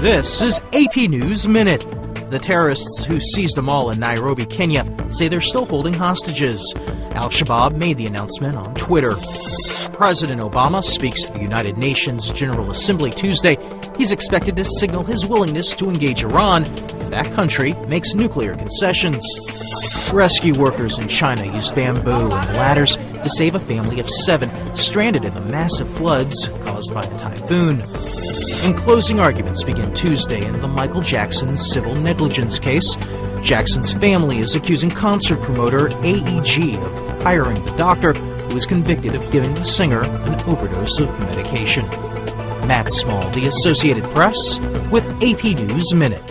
This is AP News Minute. The terrorists who seized a mall in Nairobi, Kenya, say they're still holding hostages. Al Shabaab made the announcement on Twitter. President Obama speaks to the United Nations General Assembly Tuesday. He's expected to signal his willingness to engage Iran if that country makes nuclear concessions. Rescue workers in China used bamboo and ladders to save a family of seven stranded in the massive floods caused by a typhoon. And closing arguments begin Tuesday in the Michael Jackson civil negligence case. Jackson's family is accusing concert promoter AEG of hiring the doctor who was convicted of giving the singer an overdose of medication. Matt Small, The Associated Press, with AP News Minute.